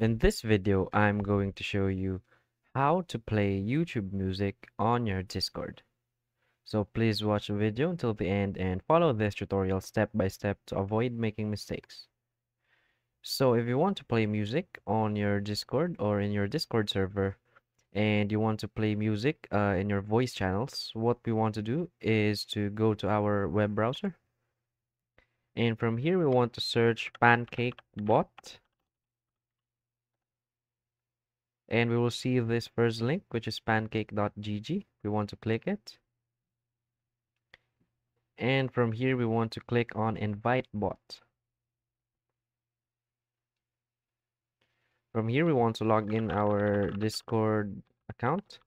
In this video, I'm going to show you how to play YouTube music on your Discord. So please watch the video until the end and follow this tutorial step by step to avoid making mistakes. So if you want to play music on your Discord or in your Discord server and you want to play music uh, in your voice channels, what we want to do is to go to our web browser. And from here, we want to search Pancake Bot and we will see this first link which is pancake.gg we want to click it. And from here we want to click on invite bot. From here we want to log in our discord account.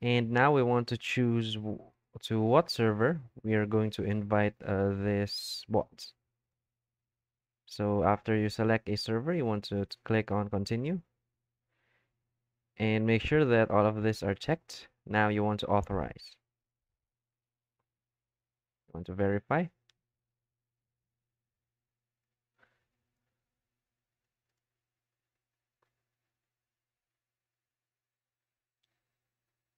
And now we want to choose to what server we are going to invite uh, this bot so after you select a server, you want to click on continue and make sure that all of this are checked. Now you want to authorize. You want to verify.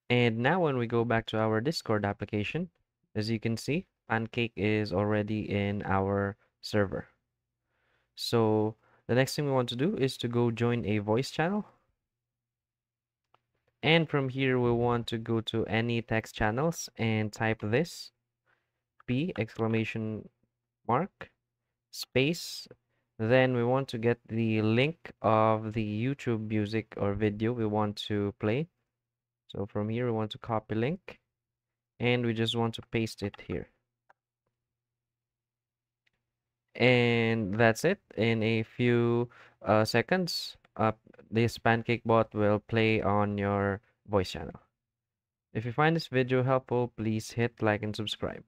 And now when we go back to our Discord application, as you can see, Pancake is already in our server. So the next thing we want to do is to go join a voice channel. And from here, we want to go to any text channels and type this P exclamation mark space. Then we want to get the link of the YouTube music or video we want to play. So from here, we want to copy link and we just want to paste it here. And that's it. In a few uh, seconds uh, this pancake bot will play on your voice channel. If you find this video helpful please hit like and subscribe